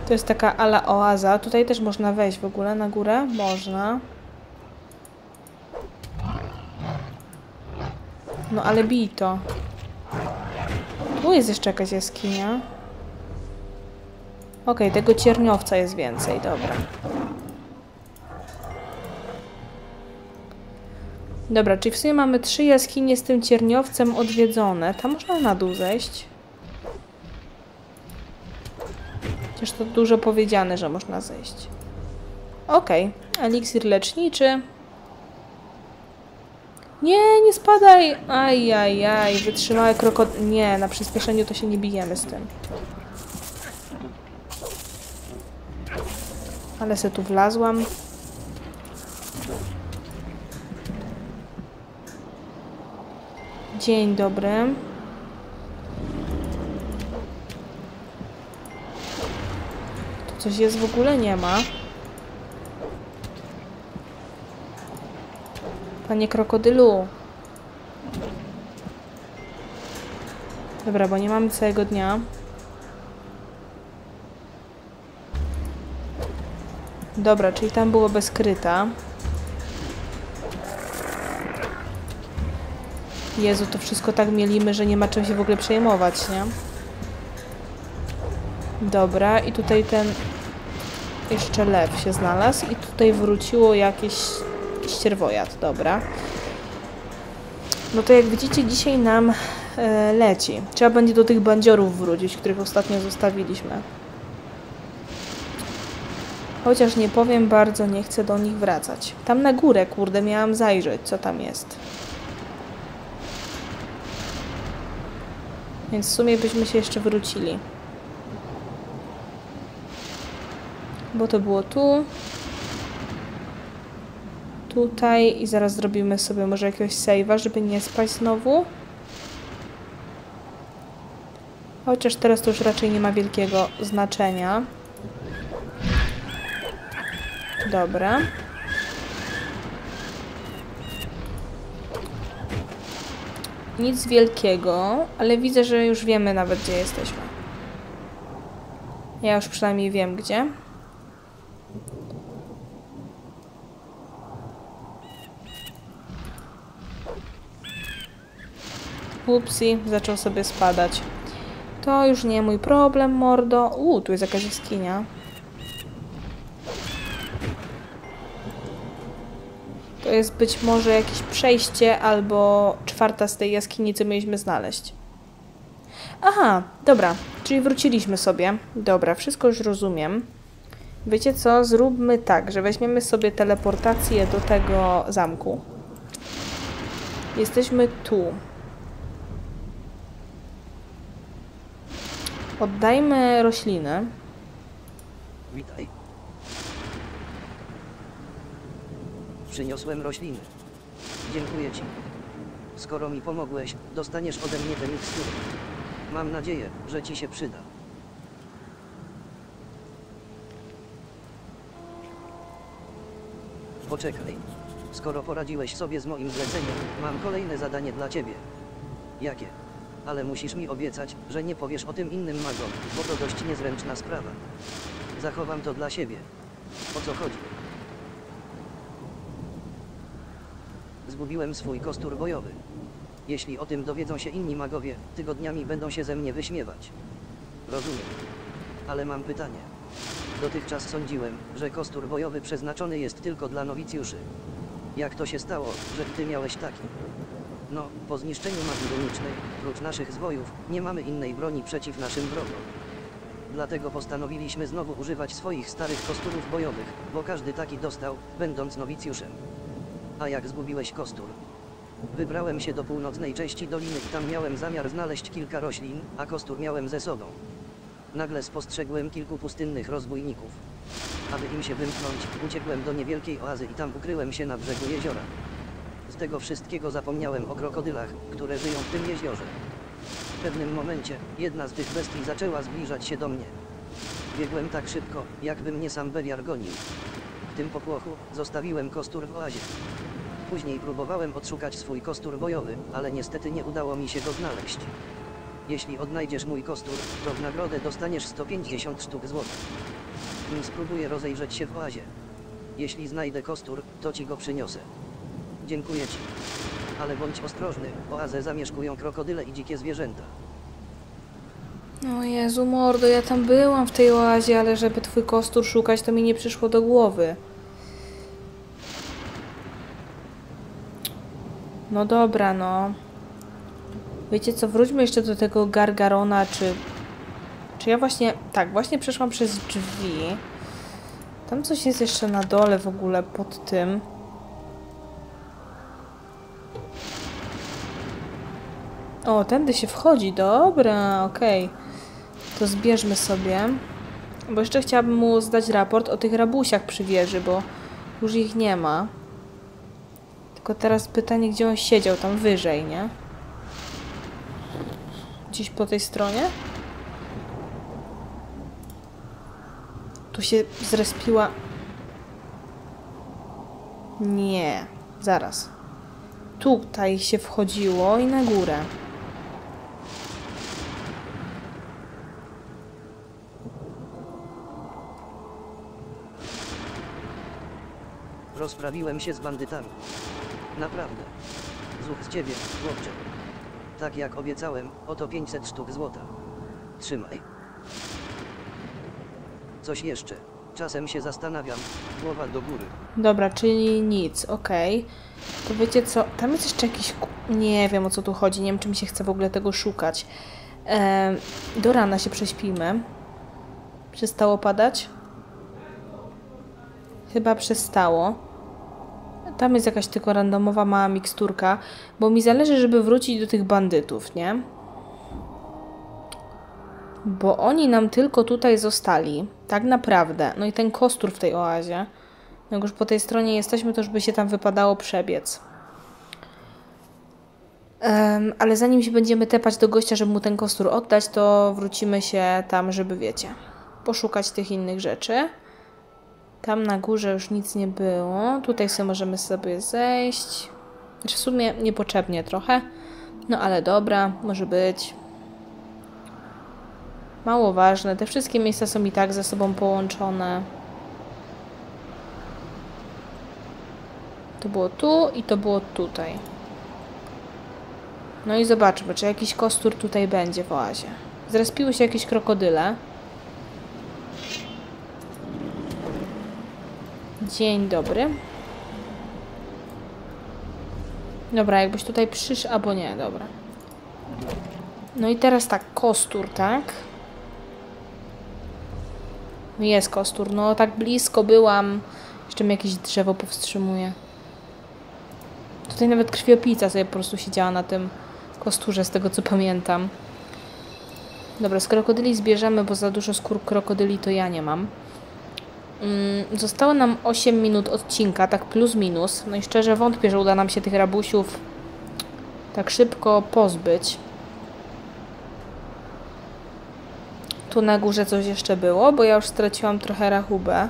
To jest taka ala oaza. Tutaj też można wejść w ogóle na górę? Można. No ale bij to. Tu jest jeszcze jakaś jaskinia. Okej, okay, tego cierniowca jest więcej, dobra. Dobra, czyli w sumie mamy trzy jaskinie z tym cierniowcem odwiedzone. Tam można na dół zejść. Chociaż to dużo powiedziane, że można zejść. Okej, okay. eliksir leczniczy. Nie, nie spadaj! Ajajaj, wytrzymałe krokod... Nie, na przyspieszeniu to się nie bijemy z tym. Ale se tu wlazłam. Dzień dobry. Tu coś jest w ogóle? Nie ma. Panie krokodylu. Dobra, bo nie mamy całego dnia. Dobra, czyli tam było bezkryta. Jezu, to wszystko tak mielimy, że nie ma czym się w ogóle przejmować, nie? Dobra, i tutaj ten jeszcze lew się znalazł i tutaj wróciło jakieś ścierwojad, dobra. No to jak widzicie, dzisiaj nam e, leci. Trzeba będzie do tych bandziorów wrócić, których ostatnio zostawiliśmy. Chociaż nie powiem bardzo, nie chcę do nich wracać. Tam na górę, kurde, miałam zajrzeć, co tam jest. Więc w sumie byśmy się jeszcze wrócili. Bo to było tu tutaj i zaraz zrobimy sobie może jakiegoś save'a, żeby nie spać znowu. Chociaż teraz to już raczej nie ma wielkiego znaczenia. Dobra. Nic wielkiego, ale widzę, że już wiemy nawet, gdzie jesteśmy. Ja już przynajmniej wiem, gdzie. Upsi, zaczął sobie spadać. To już nie mój problem, mordo. Uuu, tu jest jakaś jaskinia. To jest być może jakieś przejście albo czwarta z tej jaskini, co mieliśmy znaleźć. Aha, dobra, czyli wróciliśmy sobie. Dobra, wszystko już rozumiem. Wiecie co? Zróbmy tak, że weźmiemy sobie teleportację do tego zamku. Jesteśmy tu. Oddajmy rośliny. Witaj. Przyniosłem rośliny. Dziękuję ci. Skoro mi pomogłeś, dostaniesz ode mnie tę miksturę. Mam nadzieję, że ci się przyda. Poczekaj. Skoro poradziłeś sobie z moim zleceniem, mam kolejne zadanie dla ciebie. Jakie? Ale musisz mi obiecać, że nie powiesz o tym innym magom, bo to dość niezręczna sprawa. Zachowam to dla siebie. O co chodzi? Zgubiłem swój kostur bojowy. Jeśli o tym dowiedzą się inni magowie, tygodniami będą się ze mnie wyśmiewać. Rozumiem. Ale mam pytanie. Dotychczas sądziłem, że kostur bojowy przeznaczony jest tylko dla nowicjuszy. Jak to się stało, że ty miałeś taki? No, po zniszczeniu magii runicznej, prócz naszych zwojów, nie mamy innej broni przeciw naszym wrogom. Dlatego postanowiliśmy znowu używać swoich starych kosturów bojowych, bo każdy taki dostał, będąc nowicjuszem. A jak zgubiłeś kostur? Wybrałem się do północnej części doliny i tam miałem zamiar znaleźć kilka roślin, a kostur miałem ze sobą. Nagle spostrzegłem kilku pustynnych rozbójników. Aby im się wymknąć, uciekłem do niewielkiej oazy i tam ukryłem się na brzegu jeziora. Z tego wszystkiego zapomniałem o krokodylach, które żyją w tym jeziorze. W pewnym momencie, jedna z tych bestii zaczęła zbliżać się do mnie. Biegłem tak szybko, jakby mnie sam Beliar gonił. W tym popłochu, zostawiłem kostur w oazie. Później próbowałem odszukać swój kostur bojowy, ale niestety nie udało mi się go znaleźć. Jeśli odnajdziesz mój kostur, to w nagrodę dostaniesz 150 sztuk złota. Nim spróbuję rozejrzeć się w oazie. Jeśli znajdę kostur, to ci go przyniosę. Dziękuję ci. Ale bądź ostrożny, oazę zamieszkują krokodyle i dzikie zwierzęta. O Jezu, mordo, ja tam byłam w tej oazie, ale żeby twój kostur szukać, to mi nie przyszło do głowy. No dobra, no. Wiecie co, wróćmy jeszcze do tego Gargarona, czy... Czy ja właśnie... Tak, właśnie przeszłam przez drzwi. Tam coś jest jeszcze na dole w ogóle pod tym. O, tędy się wchodzi. Dobra, okej. To zbierzmy sobie. Bo jeszcze chciałabym mu zdać raport o tych rabusiach przy wieży, bo już ich nie ma. Tylko teraz pytanie, gdzie on siedział, tam wyżej, nie? Gdzieś po tej stronie? Tu się zrespiła... Nie, zaraz. Tutaj się wchodziło i na górę. Rozprawiłem się z bandytami. Naprawdę. Zuch z ciebie, chłopcze. Tak jak obiecałem, oto 500 sztuk złota. Trzymaj. Coś jeszcze. Czasem się zastanawiam. Głowa do góry. Dobra, czyli nic, okej. To wiecie co, tam jest jeszcze jakiś... Nie wiem o co tu chodzi, nie wiem czy mi się chce w ogóle tego szukać. Em, do rana się prześpimy. Przestało padać? Chyba przestało. Tam jest jakaś tylko randomowa mała miksturka, bo mi zależy, żeby wrócić do tych bandytów, nie? Bo oni nam tylko tutaj zostali. Tak naprawdę. No i ten kostur w tej oazie. Jak już po tej stronie jesteśmy, to już by się tam wypadało przebiec. Em, ale zanim się będziemy tepać do gościa, żeby mu ten kostur oddać, to wrócimy się tam, żeby wiecie, poszukać tych innych rzeczy. Tam na górze już nic nie było. Tutaj sobie możemy sobie zejść. Znaczy w sumie niepotrzebnie trochę. No ale dobra, może być. Mało ważne. Te wszystkie miejsca są i tak ze sobą połączone. To było tu i to było tutaj. No i zobaczmy, czy jakiś kostur tutaj będzie w oazie. Zrespiły się jakieś krokodyle. Dzień dobry. Dobra, jakbyś tutaj przyszł, albo nie, dobra. No i teraz tak, kostur, tak? Jest kostur, no tak blisko byłam. Jeszcze mi jakieś drzewo powstrzymuje. Tutaj nawet krwiopijca sobie po prostu siedziała na tym kosturze, z tego co pamiętam. Dobra, z krokodyli zbierzemy, bo za dużo skór krokodyli to ja nie mam. Mm, zostało nam 8 minut odcinka, tak plus minus. No i szczerze wątpię, że uda nam się tych rabusiów tak szybko pozbyć. Tu na górze coś jeszcze było, bo ja już straciłam trochę rachubę.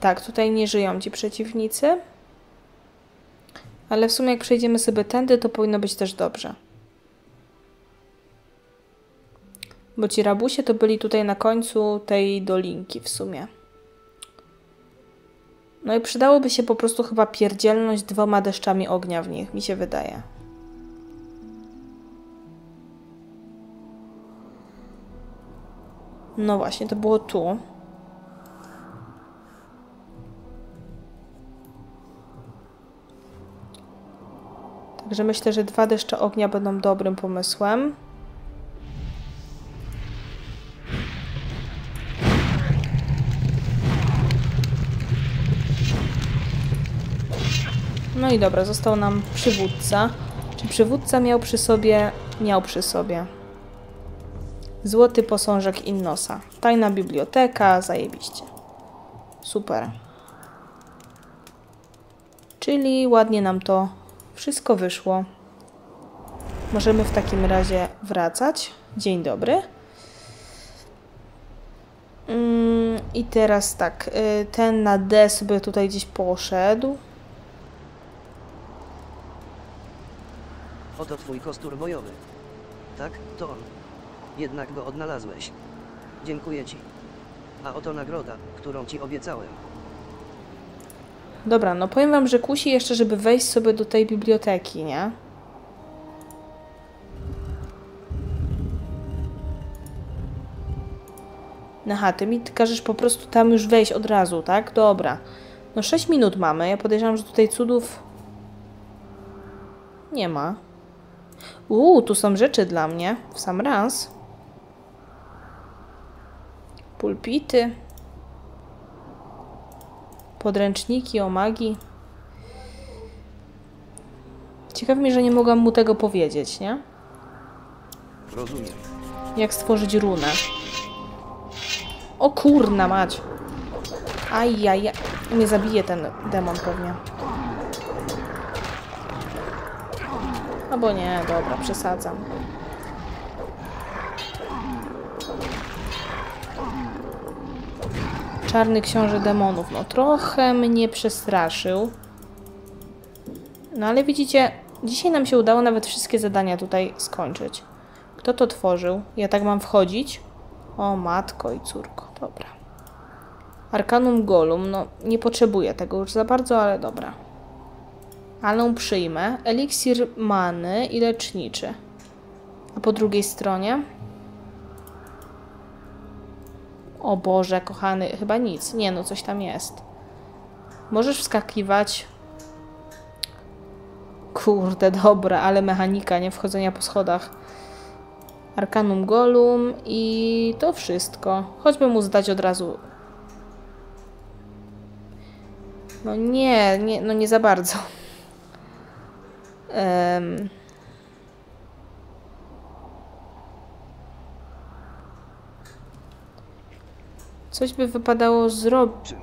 Tak, tutaj nie żyją ci przeciwnicy. Ale w sumie jak przejdziemy sobie tędy, to powinno być też dobrze. Bo ci rabusie to byli tutaj na końcu tej dolinki w sumie. No i przydałoby się po prostu chyba pierdzielność dwoma deszczami ognia w nich, mi się wydaje. No właśnie, to było tu. Także myślę, że dwa deszcze ognia będą dobrym pomysłem. No i dobra, został nam przywódca. Czy przywódca miał przy sobie? Miał przy sobie. Złoty posążek Innosa. Tajna biblioteka, zajebiście. Super. Czyli ładnie nam to wszystko wyszło. Możemy w takim razie wracać. Dzień dobry. Mm, I teraz tak, y, ten na D sobie tutaj gdzieś poszedł. Oto twój kostur bojowy. Tak, to on. Jednak go odnalazłeś. Dziękuję ci. A oto nagroda, którą ci obiecałem. Dobra, no powiem wam, że kusi jeszcze, żeby wejść sobie do tej biblioteki, nie? Aha, ty mi każesz po prostu tam już wejść od razu, tak? Dobra. No 6 minut mamy. Ja podejrzewam, że tutaj cudów nie ma. Uuu, tu są rzeczy dla mnie. W sam raz. Pulpity. Podręczniki o magii. Ciekawi mnie, że nie mogłam mu tego powiedzieć, nie? Rozumiem. Jak stworzyć runę. O kurna mać. Ajajaj. Mnie zabije ten demon pewnie. Albo nie, dobra, przesadzam. Czarny książę demonów. No trochę mnie przestraszył. No ale widzicie, dzisiaj nam się udało nawet wszystkie zadania tutaj skończyć. Kto to tworzył? Ja tak mam wchodzić? O matko i córko, dobra. Arkanum Golum, no nie potrzebuję tego już za bardzo, ale dobra. Ale przyjmę. Eliksir many i leczniczy. A po drugiej stronie? O Boże, kochany, chyba nic. Nie no, coś tam jest. Możesz wskakiwać. Kurde, dobra, ale mechanika, nie wchodzenia po schodach. Arkanum Golum i to wszystko. Choćby mu zdać od razu. No nie, nie no nie za bardzo. Um. Coś by wypadało zrobić. Czym?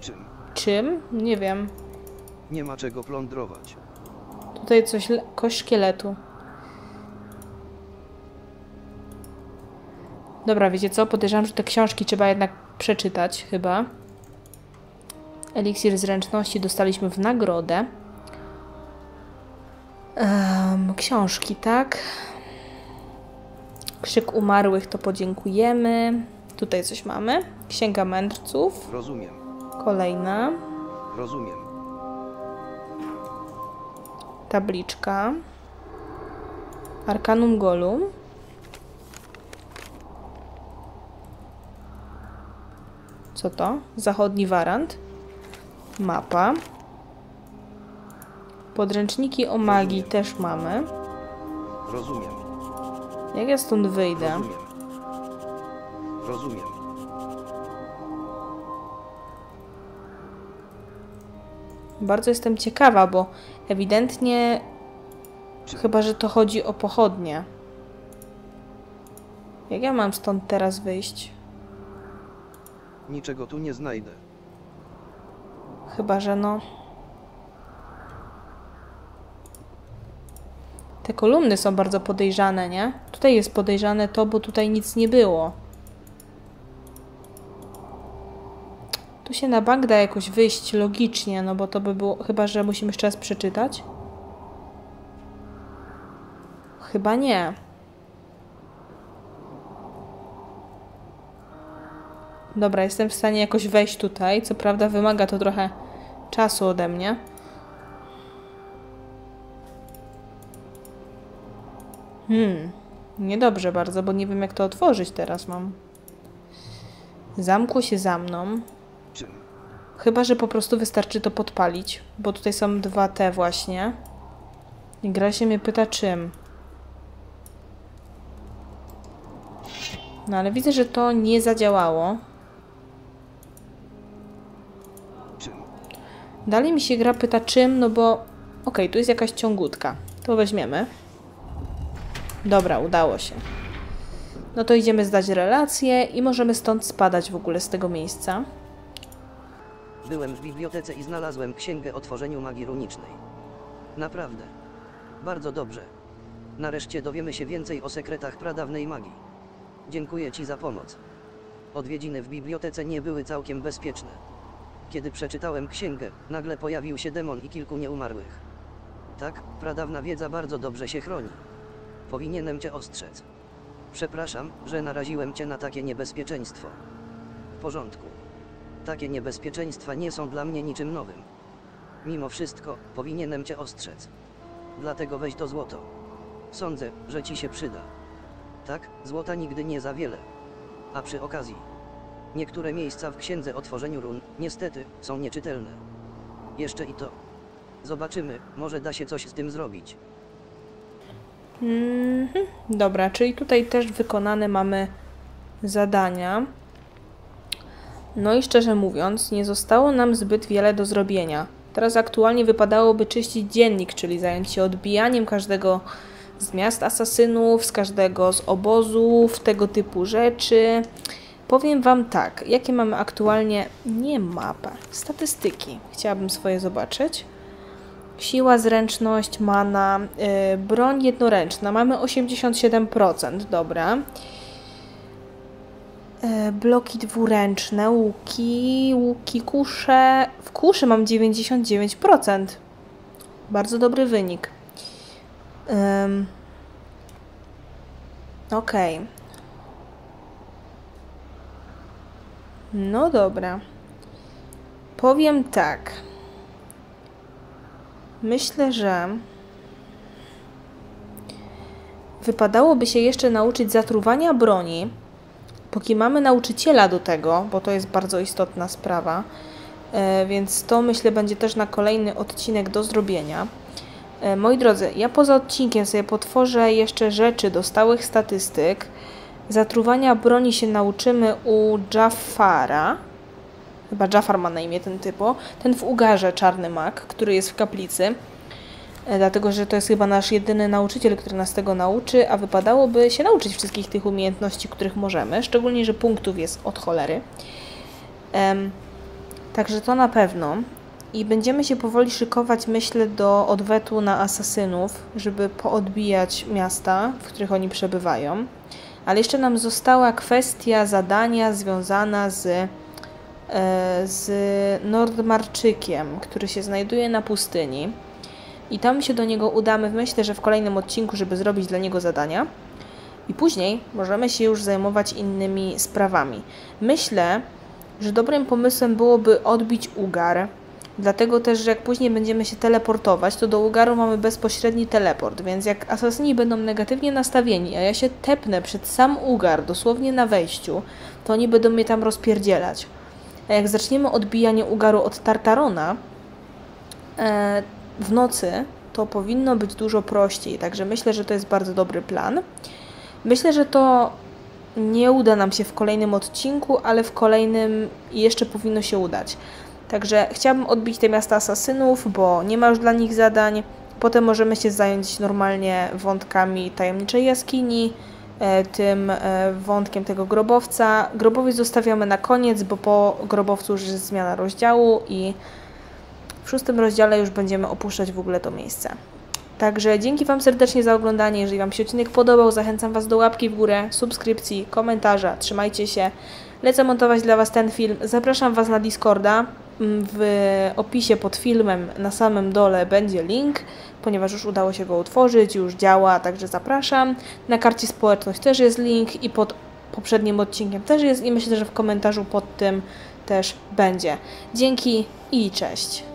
Czym? Czym? Nie wiem. Nie ma czego plądrować. Tutaj coś. Kość szkieletu. Dobra, wiecie co? Podejrzewam, że te książki trzeba jednak przeczytać, chyba. Eliksir zręczności dostaliśmy w nagrodę. Em, książki, tak? Krzyk umarłych to podziękujemy. Tutaj coś mamy. Księga mędrców. Rozumiem. Kolejna. Rozumiem. Tabliczka. Arkanum Golum. Co to? Zachodni warant. Mapa. Podręczniki o magii też mamy. Rozumiem. Jak ja stąd wyjdę? Rozumiem. Rozumiem. Bardzo jestem ciekawa, bo ewidentnie chyba, że to chodzi o pochodnie. Jak ja mam stąd teraz wyjść? Niczego tu nie znajdę. Chyba, że no. Te kolumny są bardzo podejrzane, nie? Tutaj jest podejrzane to, bo tutaj nic nie było. Tu się na bank da jakoś wyjść logicznie, no bo to by było. Chyba, że musimy jeszcze raz przeczytać. Chyba nie. Dobra, jestem w stanie jakoś wejść tutaj. Co prawda wymaga to trochę czasu ode mnie. Hmm, niedobrze bardzo, bo nie wiem jak to otworzyć teraz mam. Zamkło się za mną. Chyba, że po prostu wystarczy to podpalić, bo tutaj są dwa te właśnie. I gra się mnie pyta czym. No ale widzę, że to nie zadziałało. Dalej mi się gra pyta czym, no bo okej, tu jest jakaś ciągutka. To weźmiemy. Dobra, udało się. No to idziemy zdać relację i możemy stąd spadać w ogóle z tego miejsca. Byłem w bibliotece i znalazłem księgę o tworzeniu magii runicznej. Naprawdę. Bardzo dobrze. Nareszcie dowiemy się więcej o sekretach pradawnej magii. Dziękuję Ci za pomoc. Odwiedziny w bibliotece nie były całkiem bezpieczne. Kiedy przeczytałem księgę, nagle pojawił się demon i kilku nieumarłych. Tak, pradawna wiedza bardzo dobrze się chroni. Powinienem Cię ostrzec. Przepraszam, że naraziłem Cię na takie niebezpieczeństwo. W porządku. Takie niebezpieczeństwa nie są dla mnie niczym nowym. Mimo wszystko, powinienem cię ostrzec. Dlatego weź to złoto. Sądzę, że ci się przyda. Tak, złota nigdy nie za wiele. A przy okazji, niektóre miejsca w księdze o tworzeniu run, niestety, są nieczytelne. Jeszcze i to. Zobaczymy, może da się coś z tym zrobić. Mhm. Dobra, czyli tutaj też wykonane mamy zadania. No i szczerze mówiąc, nie zostało nam zbyt wiele do zrobienia. Teraz aktualnie wypadałoby czyścić dziennik, czyli zająć się odbijaniem każdego z miast asasynów, z każdego z obozów, tego typu rzeczy. Powiem Wam tak, jakie mamy aktualnie, nie mapę, statystyki. Chciałabym swoje zobaczyć. Siła, zręczność, mana, yy, broń jednoręczna. Mamy 87%, dobra. Yy, bloki dwuręczne, łuki, łuki, kusze. W kuszy mam 99%. Bardzo dobry wynik. Ym. Okej. No dobra. Powiem tak. Myślę, że wypadałoby się jeszcze nauczyć zatruwania broni, póki mamy nauczyciela do tego, bo to jest bardzo istotna sprawa. E, więc to myślę będzie też na kolejny odcinek do zrobienia. E, moi drodzy, ja poza odcinkiem sobie potworzę jeszcze rzeczy do stałych statystyk. Zatruwania broni się nauczymy u Jafara. Chyba Jafar ma na imię ten typo. Ten w Ugarze czarny mak, który jest w kaplicy. E, Dlatego, że to jest chyba nasz jedyny nauczyciel, który nas tego nauczy, a wypadałoby się nauczyć wszystkich tych umiejętności, których możemy. Szczególnie, że punktów jest od cholery. Em, także to na pewno. I będziemy się powoli szykować, myślę, do odwetu na asasynów, żeby poodbijać miasta, w których oni przebywają. Ale jeszcze nam została kwestia zadania związana z z Nordmarczykiem, który się znajduje na pustyni. I tam się do niego udamy, myślę, że w kolejnym odcinku, żeby zrobić dla niego zadania. I później możemy się już zajmować innymi sprawami. Myślę, że dobrym pomysłem byłoby odbić Ugar. Dlatego też, że jak później będziemy się teleportować, to do Ugaru mamy bezpośredni teleport, więc jak asasyni będą negatywnie nastawieni, a ja się tepnę przed sam Ugar, dosłownie na wejściu, to oni będą mnie tam rozpierdzielać. A jak zaczniemy odbijanie Ugaru od Tartarona e, w nocy, to powinno być dużo prościej, także myślę, że to jest bardzo dobry plan. Myślę, że to nie uda nam się w kolejnym odcinku, ale w kolejnym jeszcze powinno się udać. Także chciałabym odbić te miasta asasynów, bo nie ma już dla nich zadań. Potem możemy się zająć normalnie wątkami tajemniczej jaskini, tym e, wątkiem tego grobowca. Grobowiec zostawiamy na koniec, bo po grobowcu już jest zmiana rozdziału i w szóstym rozdziale już będziemy opuszczać w ogóle to miejsce. Także dzięki Wam serdecznie za oglądanie. Jeżeli Wam się odcinek podobał, zachęcam Was do łapki w górę, subskrypcji, komentarza. Trzymajcie się. Lecę montować dla Was ten film. Zapraszam Was na Discorda. W opisie pod filmem na samym dole będzie link, ponieważ już udało się go utworzyć, już działa, także zapraszam. Na karcie społeczność też jest link i pod poprzednim odcinkiem też jest i myślę, że w komentarzu pod tym też będzie. Dzięki i cześć.